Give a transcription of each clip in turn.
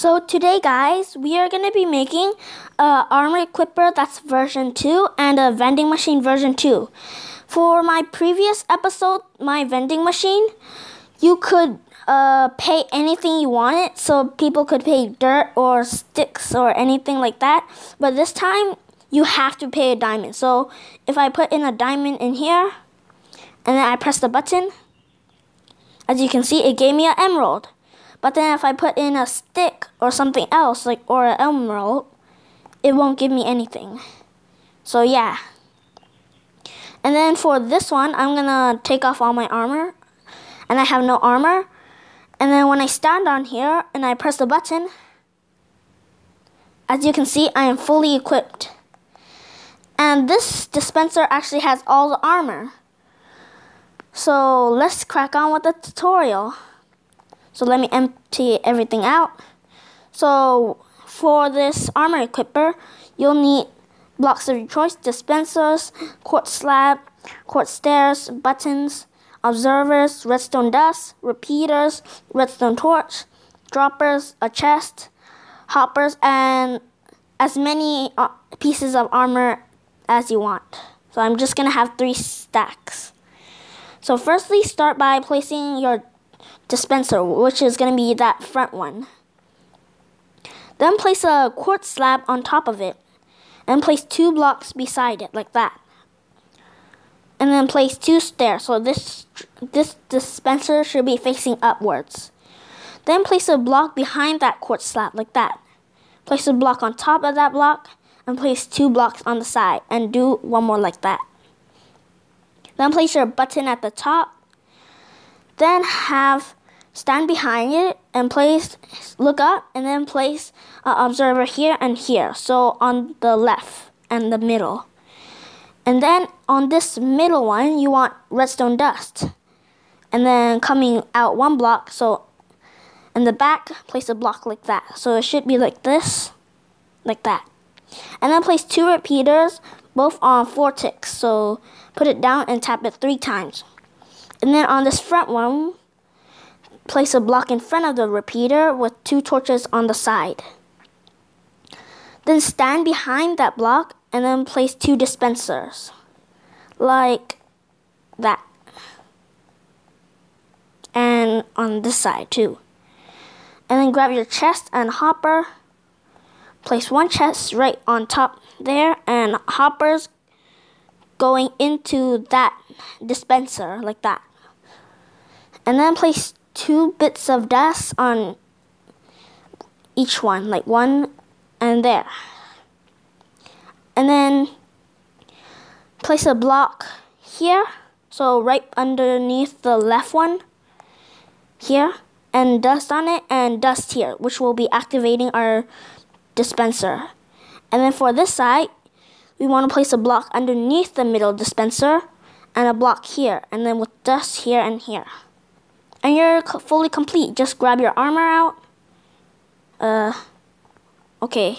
So today guys, we are going to be making a armor equipper that's version 2 and a vending machine version 2. For my previous episode, my vending machine, you could uh, pay anything you wanted. So people could pay dirt or sticks or anything like that. But this time, you have to pay a diamond. So if I put in a diamond in here, and then I press the button, as you can see, it gave me an emerald. But then if I put in a stick or something else, like or an emerald, it won't give me anything. So yeah. And then for this one, I'm gonna take off all my armor. And I have no armor. And then when I stand on here and I press the button, as you can see, I am fully equipped. And this dispenser actually has all the armor. So let's crack on with the tutorial. So let me empty everything out. So for this armor equipper, you'll need blocks of your choice, dispensers, quartz slab, quartz stairs, buttons, observers, redstone dust, repeaters, redstone torch, droppers, a chest, hoppers, and as many uh, pieces of armor as you want. So I'm just gonna have three stacks. So firstly, start by placing your dispenser, which is going to be that front one. Then place a quartz slab on top of it, and place two blocks beside it, like that. And then place two stairs, so this, this dispenser should be facing upwards. Then place a block behind that quartz slab, like that. Place a block on top of that block, and place two blocks on the side, and do one more like that. Then place your button at the top. Then have stand behind it and place look up and then place an observer here and here. So on the left and the middle. And then on this middle one you want redstone dust. And then coming out one block so in the back place a block like that. So it should be like this like that. And then place two repeaters both on four ticks so put it down and tap it three times. And then on this front one Place a block in front of the repeater with two torches on the side. Then stand behind that block and then place two dispensers. Like that. And on this side too. And then grab your chest and hopper. Place one chest right on top there and hoppers going into that dispenser like that. And then place two bits of dust on each one, like one and there. And then place a block here, so right underneath the left one here, and dust on it, and dust here, which will be activating our dispenser. And then for this side, we want to place a block underneath the middle dispenser and a block here, and then with dust here and here and you're fully complete. Just grab your armor out. Uh, okay.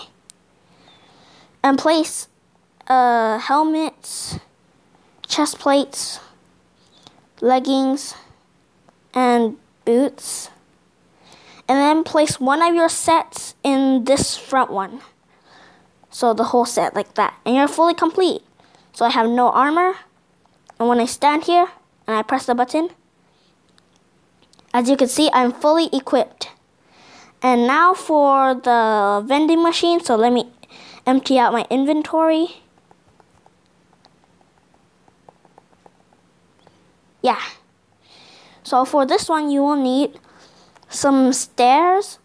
And place uh, helmets, chest plates, leggings, and boots. And then place one of your sets in this front one. So the whole set like that. And you're fully complete. So I have no armor. And when I stand here and I press the button, as you can see, I'm fully equipped. And now for the vending machine. So let me empty out my inventory. Yeah. So for this one, you will need some stairs,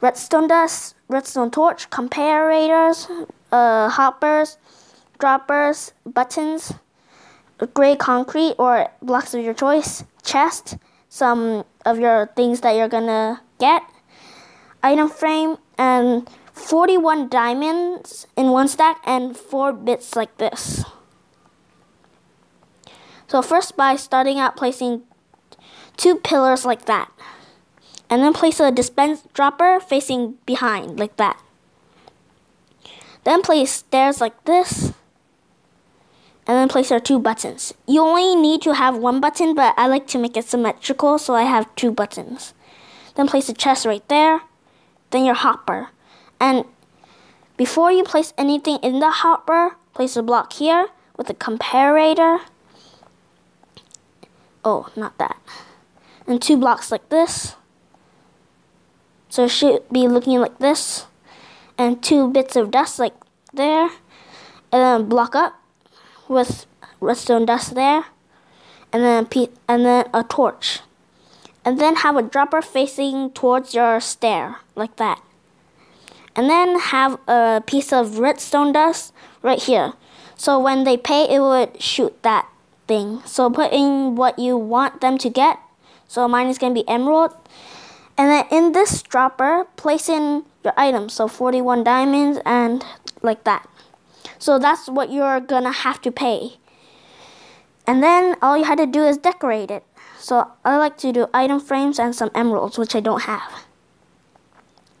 redstone dust, redstone torch, comparators, uh, hoppers, droppers, buttons, gray concrete or blocks of your choice, chest, some of your things that you're gonna get. Item frame and 41 diamonds in one stack and 4 bits like this. So first by starting out placing two pillars like that. And then place a dispense dropper facing behind like that. Then place stairs like this and then place our two buttons. You only need to have one button, but I like to make it symmetrical, so I have two buttons. Then place a chest right there, then your hopper. And before you place anything in the hopper, place a block here with a comparator. Oh, not that. And two blocks like this. So it should be looking like this. And two bits of dust like there. And then block up with redstone dust there. And then, and then a torch. And then have a dropper facing towards your stair, like that and then have a piece of redstone dust right here. So when they pay, it would shoot that thing. So put in what you want them to get. So mine is to be emerald. And then in this dropper, place in your items. So 41 diamonds and like that. So that's what you're to have to pay. And then all you had to do is decorate it. So I like to do item frames and some emeralds, which I don't have.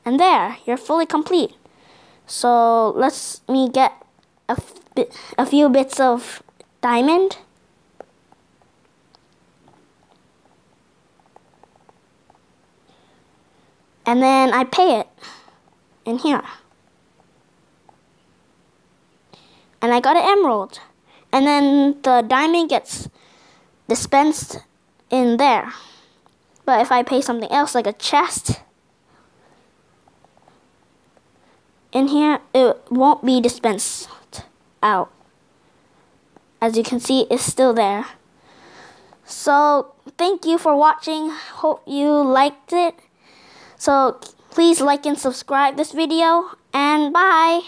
And there, you're fully complete. So let's me get a, a few bits of diamond. And then I pay it in here. And I got an emerald. And then the diamond gets dispensed in there. But if I pay something else like a chest, in here, it won't be dispensed out. As you can see, it's still there. So, thank you for watching. Hope you liked it. So, please like and subscribe this video, and bye.